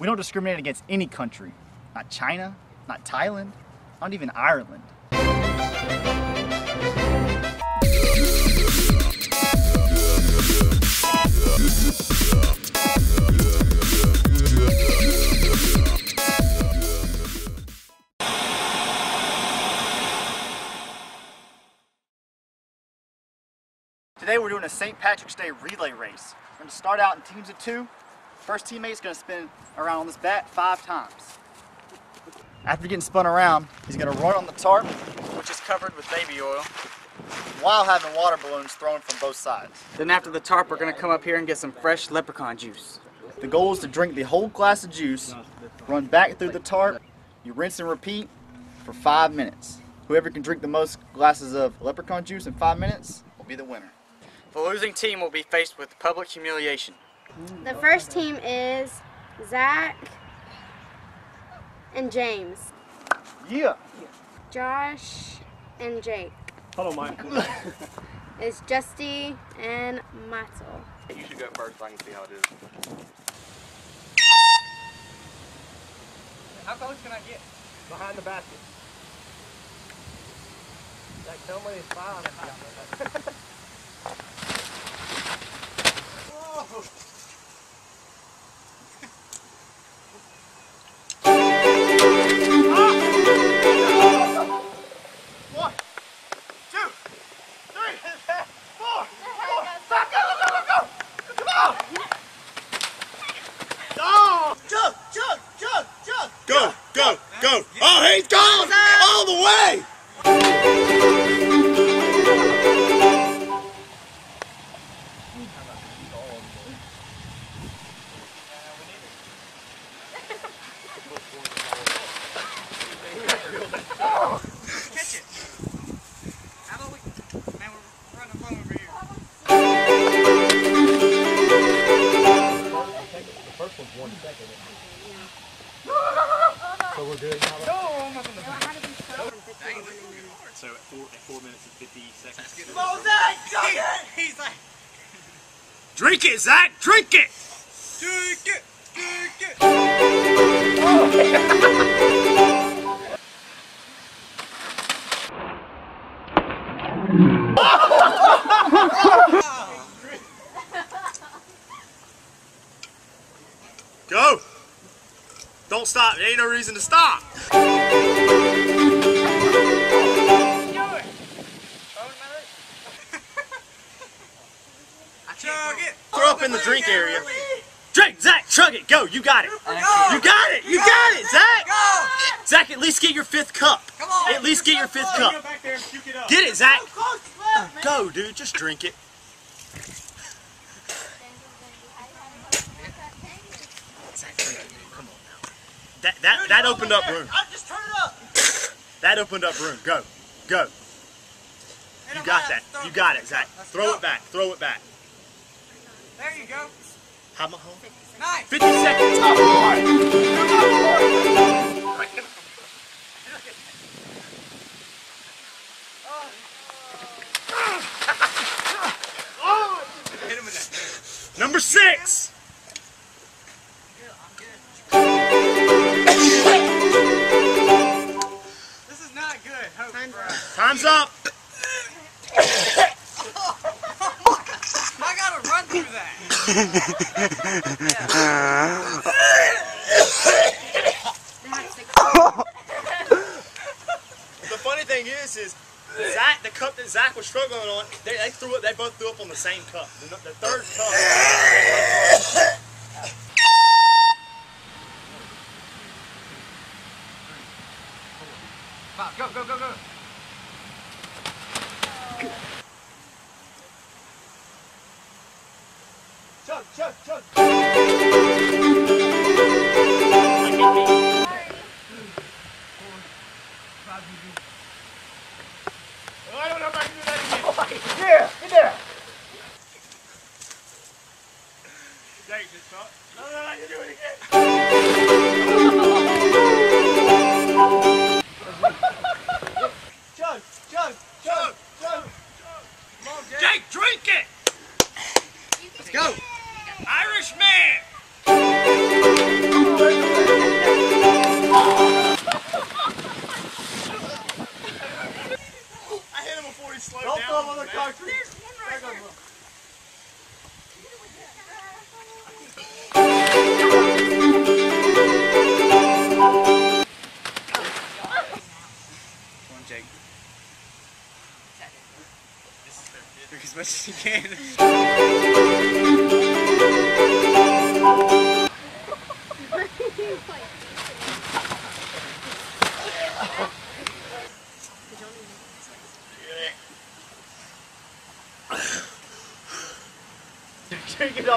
We don't discriminate against any country. Not China, not Thailand, not even Ireland. Today we're doing a St. Patrick's Day relay race. We're going to start out in teams of two. First teammate's going to spin around on this bat five times. After getting spun around, he's going to run on the tarp, which is covered with baby oil, while having water balloons thrown from both sides. Then after the tarp, we're gonna come up here and get some fresh leprechaun juice. The goal is to drink the whole glass of juice, run back through the tarp, you rinse and repeat for five minutes. Whoever can drink the most glasses of leprechaun juice in five minutes will be the winner. The losing team will be faced with public humiliation. The first team is Zach and James, Yeah. Josh and Jake. Hold on, Mike. Is Justy and Matzel. you should go first so I can see how it is. How close can I get? Behind the basket. Like, somebody's tell me seconds. Mosaic, drink it! He's like... Drink it, Zach! Drink it! Drink it! Drink it! Go! Don't stop. There ain't no reason to stop. Up in the drink area. Drink, Zach. Chug it. Go. You got it. You got it. You got it, Zach. Zach, at least get your fifth cup. At least get your fifth cup. back there and puke it up. Get it, Zach. Go, dude. Just drink it. Zach, drink it. Come on now. That that that opened up room. I just turn it up! That opened up room. Go. Go. You got that. You got it, Zach. Throw it back. Throw it back. There you go. How home? Nice! 50 seconds. Hit him in that. Number six. The funny thing is, is Zach, the cup that Zach was struggling on, they, they threw it. They both threw up on the same cup. The, the third cup. Bob, go, go, go, go. Chug, chug, chug! other country. There's one right there. as much as you can.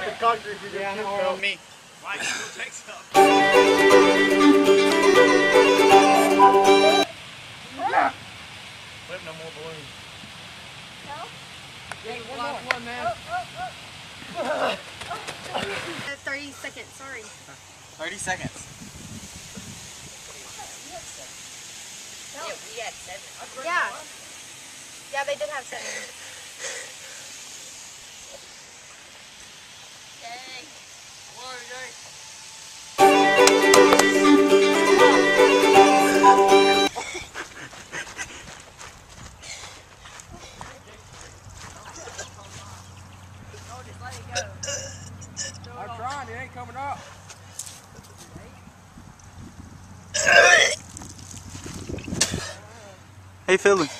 off the cocker if you're yeah, gonna me. Why? Still takes up. Flip no more balloons. No. Dang, one last one, man. Oh, oh, oh. Uh, 30 seconds, sorry. 30 seconds. Yeah, we had seven. Yeah. Yeah, they did have seven. Feeling?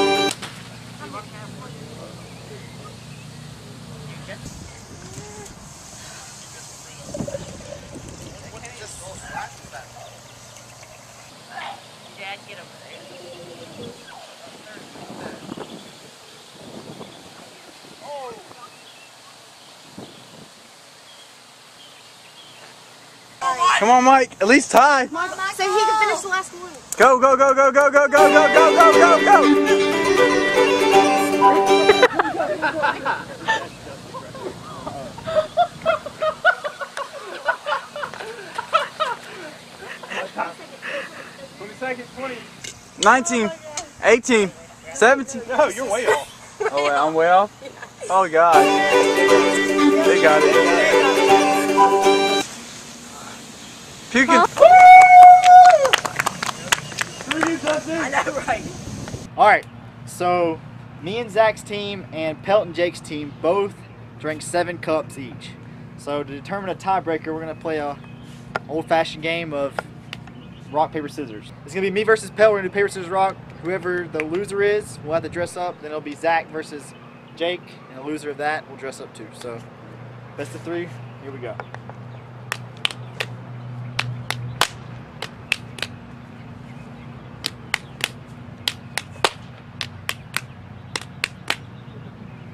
Come on, Mike. At least tie. So he can finish the last one. Go, go, go, go, go, go, go, go, go, go, go, go. Twenty seconds, twenty. 19, 18, 17. No, you're way off. Oh, wait, I'm way off? Oh, God. They got it. Puking. All right, so me and Zach's team and Pelt and Jake's team both drank seven cups each. So to determine a tiebreaker, we're gonna play a old-fashioned game of rock paper scissors. It's gonna be me versus Pelt. We're gonna do paper scissors rock. Whoever the loser is, we'll have to dress up. Then it'll be Zach versus Jake, and the loser of that will dress up too. So best of three. Here we go.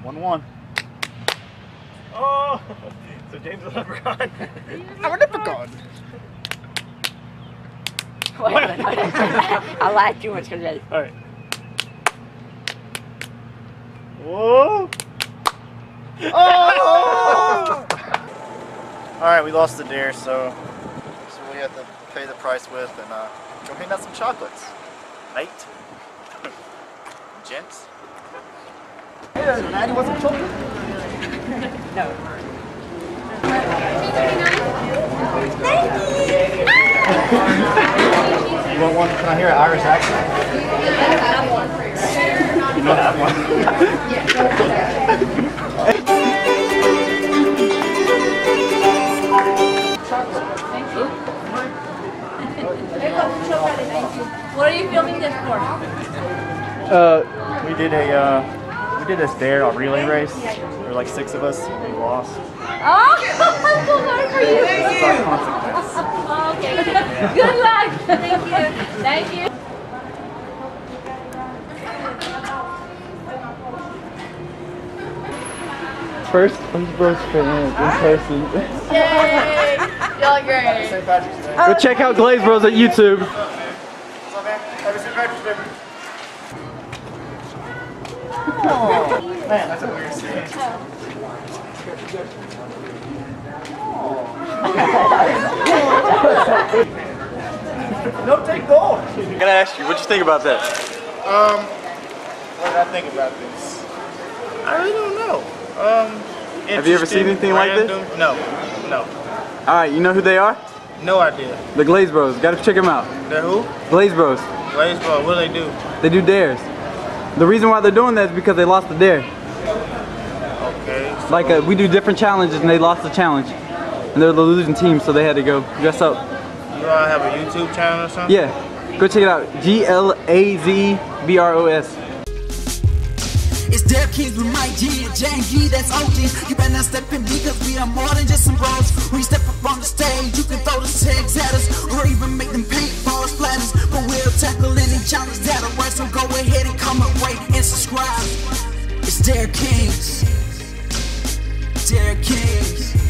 One one. Oh, so James is a leprechaun. I'm a leprechaun. Wait a minute. I lied too much because I All right. Whoa! Oh! All right, we lost the dare, so, so we have to pay the price with, and uh, Go hand out some chocolates. Mate. Gents. Maddie, want some chocolate? You want one? Can I hear an Irish accent? You don't have one. What are you filming this for? Uh, we did a uh, did this dare, a relay race. There were like six of us. We lost. Oh, I'm so sorry for you. That's our consequence. Oh, okay. Good luck. Thank you. Thank you. First Bros fan in person. Yay. Y'all great. St. Patrick's Day. Go check out Glaze Bros at YouTube. What's up, man? Happy St. Patrick's Day. Oh, man, that's a weird scene. no take goal. I gotta ask you, what'd you think about that? Um, what did I think about this? I really don't know. Um, Have you ever seen anything like this? No, no, Alright, you know who they are? no idea. The Glaze Bros. Gotta check them out. The who? Glaze Bros. Glaze Bros. What do they do? They do dares. The reason why they're doing that is because they lost the dare. Okay. Like uh, we do different challenges and they lost the challenge. And they're the losing team, so they had to go dress up. You all have a YouTube channel or something? Yeah, go check it out. G L A Z B R O S. It's Dare Kings with Mike G and Janky, that's OG. You better step in because we are more than just some bros. When you step up on the stage, you can throw the tags at us or even make them paintball splatters. But we'll tackle any challenge that arise, so go ahead and come up, rate, and subscribe. It's Dare Kings. Dare Kings.